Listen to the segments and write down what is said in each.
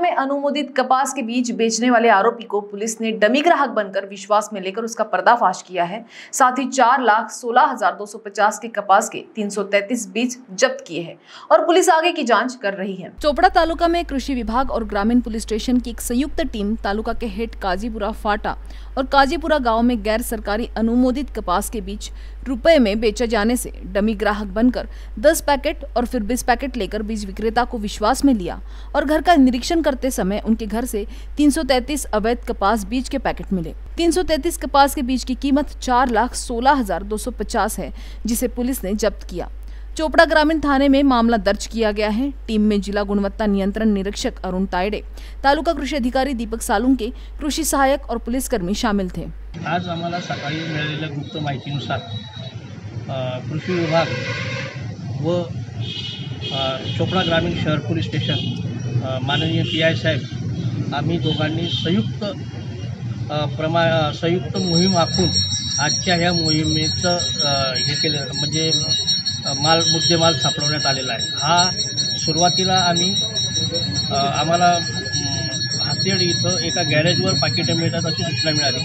में अनुमोदित कपास के बीज बेचने वाले आरोपी को पुलिस ने डमी ग्राहक बनकर विश्वास में लेकर उसका पर्दाफाश किया है। साथ ही चार लाख सोलह हज़ार दो सौ पचास के कपास के तीन सौ तैतीस बीज जब्त किए हैं और पुलिस आगे की जाँच कर रही है। चोपड़ा तालुका में कृषि विभाग और ग्रामीण पुलिस स्टेशन की एक संयुक्त टीम तालुका के हेड काजीपुरा फाटा और काजीपुरा गाँव में गैर सरकारी अनुमोदित कपास के बीज रुपए में बेचे जाने से डमी ग्राहक बनकर 10 पैकेट और फिर 20 पैकेट लेकर बीज विक्रेता को विश्वास में लिया और घर का निरीक्षण करते समय उनके घर से 333 अवैध कपास बीज के पैकेट मिले। 333 कपास के बीज की कीमत चार लाख सोलह हज़ार दो सौ पचास है, जिसे पुलिस ने जब्त किया। चोपड़ा ग्रामीण थाने में मामला दर्ज किया गया है। टीम में जिला गुणवत्ता नियंत्रण निरीक्षक अरुण तायडे, तालुका कृषी अधिकारी दीपक सालुंके, कृषी सहायक और पुलिसकर्मी शामिल थे। आज आम्हाला सकाळी मिळालेल्या गुप्त माहितीनुसार कृषी विभाग व चोपडा ग्रामीण शहर पोलीस स्टेशन माननीय पी आय साहेब आम्ही दोघांनी संयुक्त प्रमा संयुक्त मोहीम आखून आजच्या ह्या मोहिमेचं हे केलं म्हणजे माल मुद्देमाल सापडवण्यात आलेला आहे. हा सुरुवातीला आम्ही आम्हाला हातेड इथं एका गॅरेजवर पाकिटं मिळतात अशी सूचना मिळाली.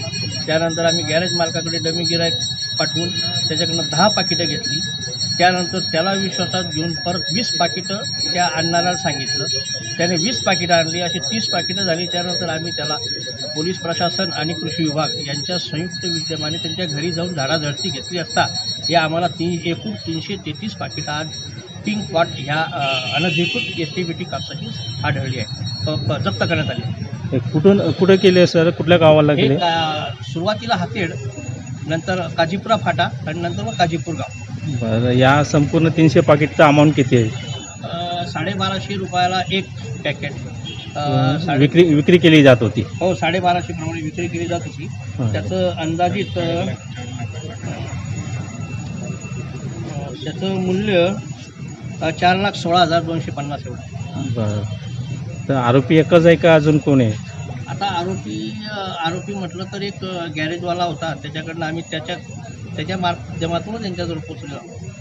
त्यानंतर आम्ही गॅरेज मालकाकडे डमी गिरायक पाठवून त्याच्याकडनं दहा पाकिटं घेतली. त्यानंतर त्याला विश्वासात घेऊन परत वीस पाकिटं त्या आणणाऱ्याला सांगितलं. त्याने वीस पाकिटं आणली. अशी तीस पाकिटं झाली. त्यानंतर आम्ही त्याला पोलीस प्रशासन आणि कृषी विभाग यांच्या संयुक्त विद्यमाने त्यांच्या घरी जाऊन झाडाझडती घेतली असता या आम्हाला तीन एकूण तीनशे तेहतीस पाकिटं आज पिंक पॉट ह्या अनधिकृत एस टी बी टी कापसाची आढळली आहे जप्त करण्यात आली कुठून कुठे केले सर? कुठल्या गावाला गेले सुरुवातीला हातेड नंतर काजीपुरा फाटा आणि नंतर मग काजीपूर गाव. बरं या संपूर्ण तीनशे पाकिटचा अमाऊंट किती आहे? साडेबाराशे रुपयाला एक पॅकेट विक्री विक्री केली जात होती. हो साडेबाराशे प्रमाणे विक्री केली जात होती. त्याचं अंदाजित त्याचं मूल्य चार लाख सोळा हजार दोनशे पन्नास एवढं. बरं. तर आरोपी एकच आहे का अजून कोण आहे? आता आरोपी आरोपी म्हटलं तर एक गॅरेजवाला होता. त्याच्याकडनं आम्ही त्याच्या त्याच्या माध्यमातूनच त्यांच्याजवळ आहोत.